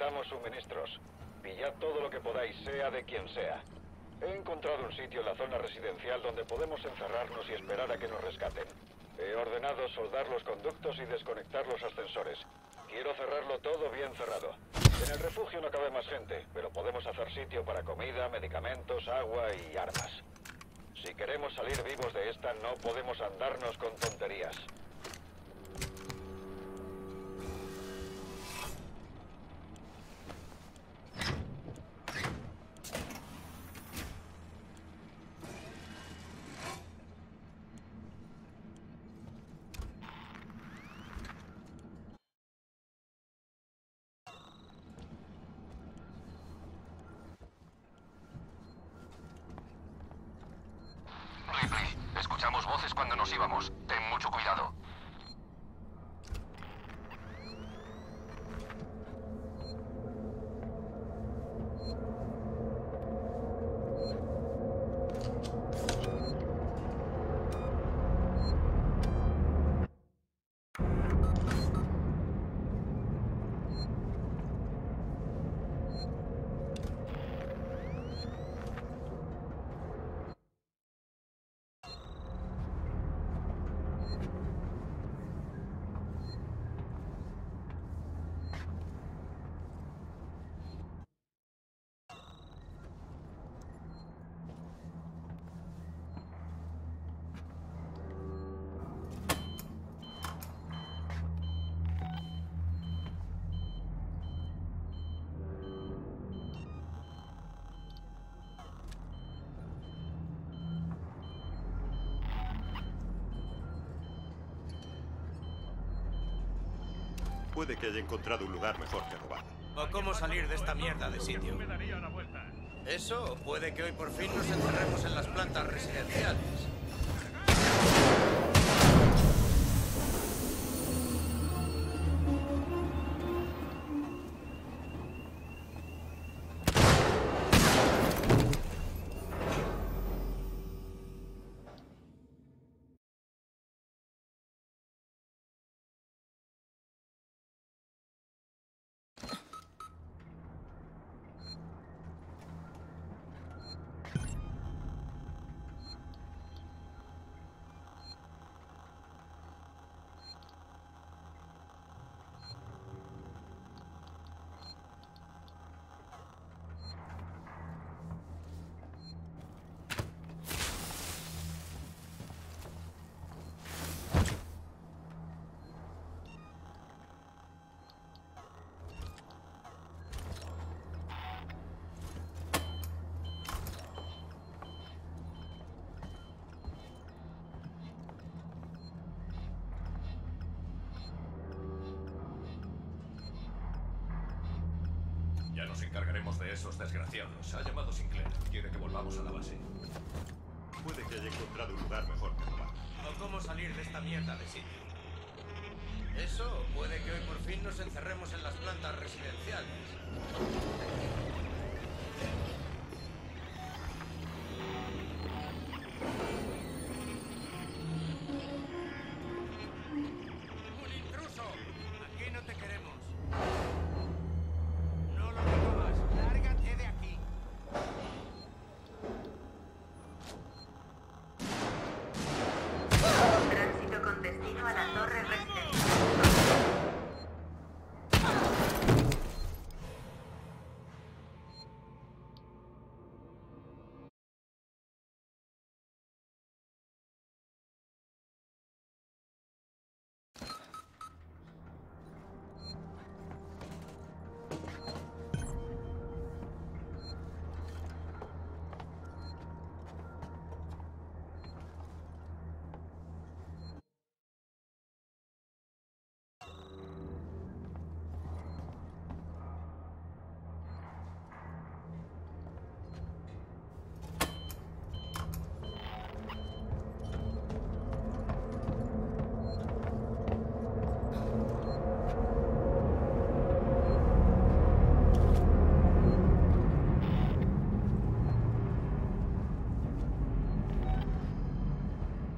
los suministros. Pillad todo lo que podáis, sea de quien sea. He encontrado un sitio en la zona residencial donde podemos encerrarnos y esperar a que nos rescaten. He ordenado soldar los conductos y desconectar los ascensores. Quiero cerrarlo todo bien cerrado. En el refugio no cabe más gente, pero podemos hacer sitio para comida, medicamentos, agua y armas. Si queremos salir vivos de esta, no podemos andarnos con tonterías. Escuchamos voces cuando nos íbamos. Ten mucho cuidado. Puede que haya encontrado un lugar mejor que robar. O cómo salir de esta mierda de sitio. Eso, o puede que hoy por fin nos encerremos en las plantas residenciales. Ya nos encargaremos de esos desgraciados. Ha llamado Sinclair. Quiere que volvamos a la base. Puede que haya encontrado un lugar mejor que robar. O cómo salir de esta mierda de sitio. Eso, puede que hoy por fin nos encerremos en las plantas residenciales.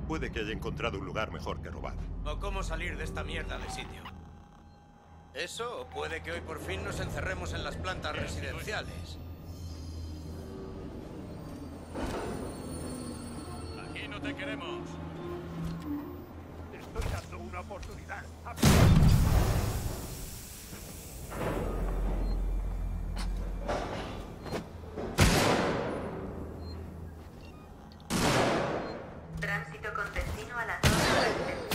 Puede que haya encontrado un lugar mejor que robar. O cómo salir de esta mierda de sitio. Eso o puede que hoy por fin nos encerremos en las plantas residenciales. Aquí no te queremos. Te estoy dando una oportunidad. Tránsito con destino a la torre residencial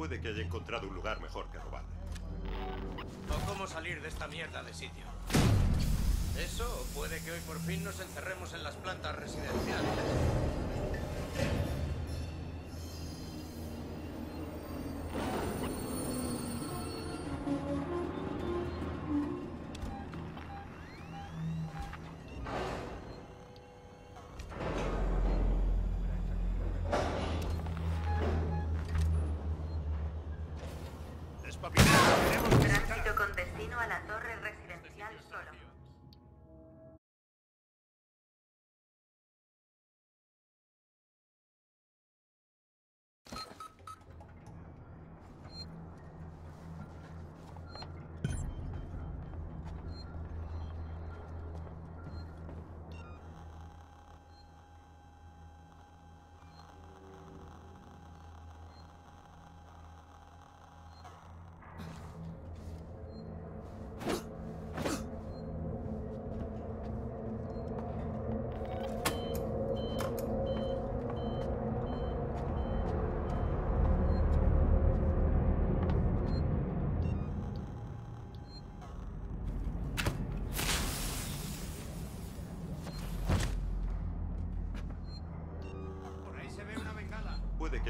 Puede que haya encontrado un lugar mejor que robar. O cómo salir de esta mierda de sitio. Eso o puede que hoy por fin nos encerremos en las plantas residenciales. Tránsito con destino a la torre residencial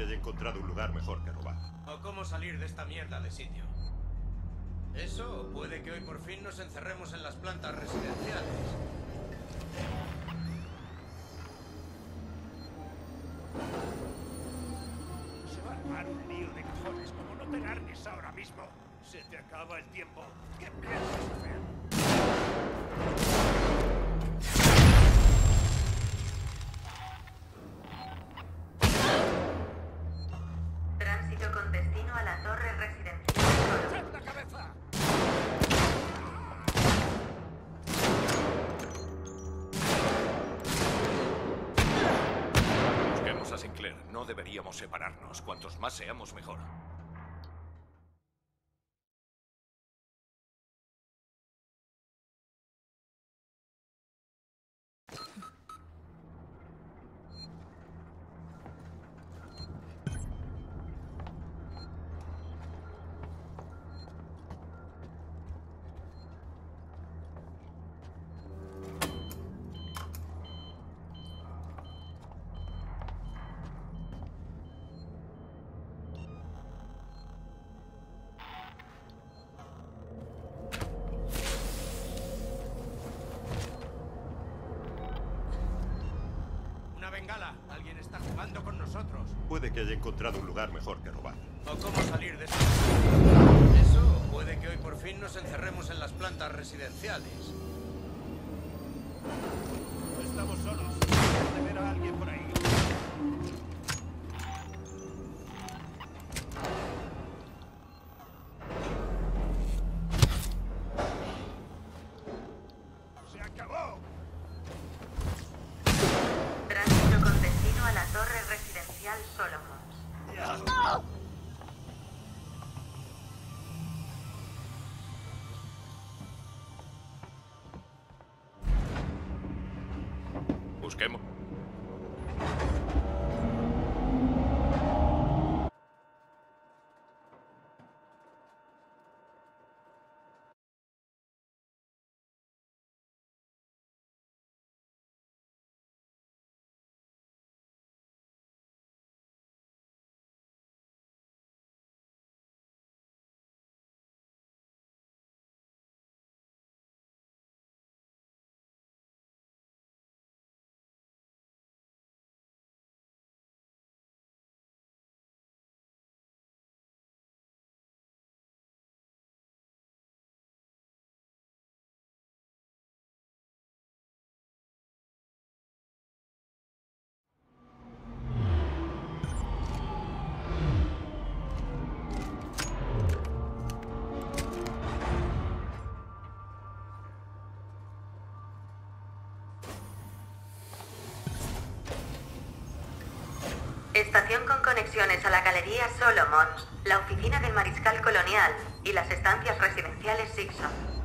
que haya encontrado un lugar mejor que robar. O cómo salir de esta mierda de sitio. Eso o puede que hoy por fin nos encerremos en las plantas residenciales. Se va a armar un lío de cojones. Como no te largues ahora mismo, se te acaba el tiempo. ¿Qué piensas hacer? Con destino a la torre residencial solo. ¡Echad la cabeza! Busquemos a Sinclair. No deberíamos separarnos. Cuantos más seamos, mejor. Alguien está jugando con nosotros. Puede que haya encontrado un lugar mejor que robar. O cómo salir de. Eso o puede que hoy por fin nos encerremos en las plantas residenciales. No estamos solos. Debes de ver a alguien por ahí. Estación con conexiones a la Galería Solomon, la oficina del Mariscal Colonial y las estancias residenciales Sixon.